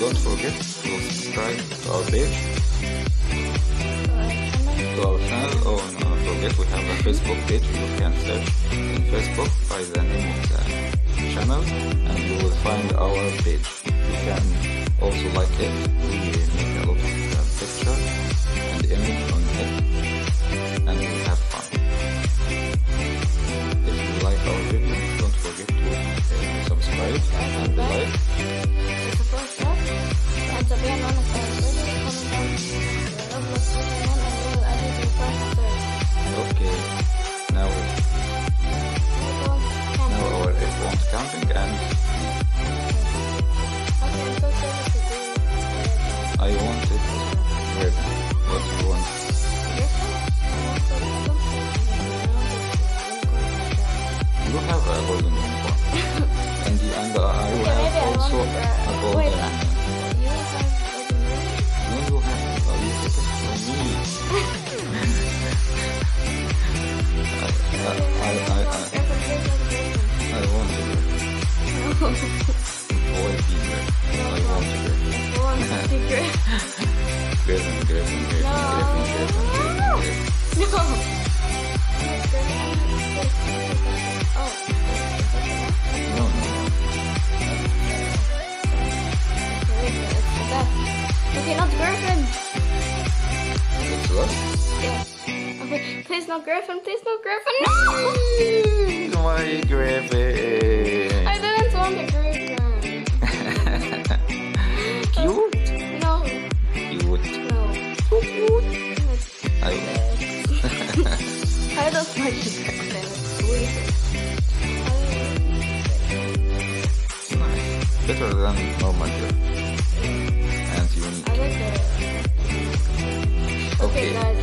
don't forget to subscribe to our page, to our channel. Oh, no, don't forget we have a Facebook page. You can search in Facebook by the name of the channel and you will find our page. You can also like it. We make a lot of pictures and image on it and we have fun. If you like our video, don't forget to uh, subscribe and like. Okay, now, now our phone's counting and I want it red. What do you want? You have a golden one. Boy, be red. I want it red. Griffin, Griffin, Griffin, Griffin, Griffin, Griffin, Griffin. No, no, no. Okay, not Griffin. It's what? Yeah. Okay, please no Griffin, please no Griffin. No! I don't like the Griffin. It's weird. nice. Better than normal Griffin. And unique. I like the. Okay, Okay. guys.